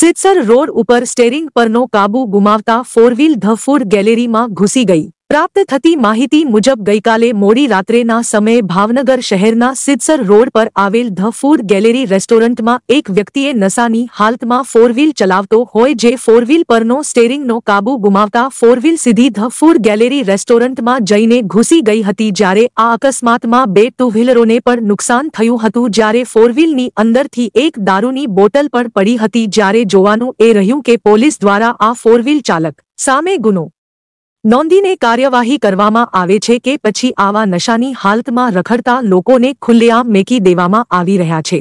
સિત્સર road ઉપર steering પરનો કાબુ ગુમાવતા ફોર વ્હીલ ધ ફૂડ ગેલેરીમાં ઘૂસી ગઈ પ્રાપ્ત થતી માહિતી મુજબ ગઈકાલે મોડી રાત્રેના સમયે ભાવનગર શહેરના સિત્સર રોડ પર આવેલ ધ ફૂડ ગેલેરી રેસ્ટોરન્ટમાં એક વ્યક્તિએ નશાની હાલતમાં ફોર વ્હીલ ચલાવતો હોય જે ફોર વ્હીલ પરનો સ્ટેરિંગનો કાબુ ગુમાવતા ફોર વ્હીલ સીધી ધ ફૂડ ગેલેરી રેસ્ટોરન્ટમાં જઈને ઘૂસી ગઈ હતી જ્યારે આ અકસ્માતમાં બે ટુ વ્હીલરોને પણ નુકસાન થયું હતું જ્યારે ફોર વ્હીલની અંદરથી એક દારૂની બોટલ પણ પડી હતી જ્યારે જોવાનું એ રહ્યું કે પોલીસ દ્વારા આ ફોર વ્હીલ ચાલક સામે ગુનો નોંધીને કાર્યવાહી કરવામાં આવે છે કે પછી આવા નશાની હાલતમાં રખડતા લોકોને ખુલ્લેઆમ મેકી દેવામાં આવી રહ્યા છે.